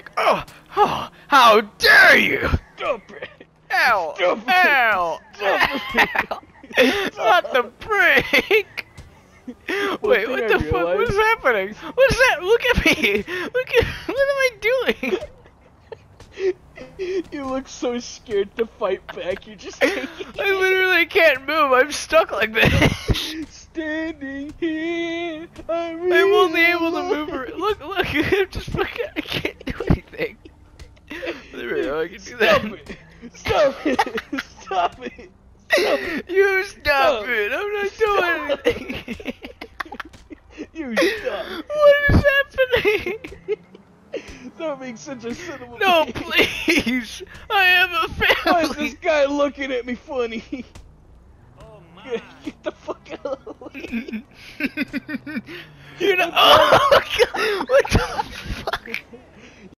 Like, oh, oh, how dare you! Stop it! Ow! Stop it. Stop Ow! Not the break! Wait, what I the fuck? What is happening? What is that? Look at me! Look at what am I doing? You look so scared to fight back. You're just I literally can't move. I'm stuck like this. standing here. I'm, I'm only able to move. Her. Look, look. I'm just fucking. I can't do anything. There we go. I can do that. Stop it! Stop it! Stop it! It! You stop Stop. it! I'm not doing Stop. anything. You stop! what is happening? Stop being such a son of a No, please! I have a family! Why is this guy looking at me funny? Oh my. Get, get the fuck out of the way. You're not. Oh, God. What the fuck?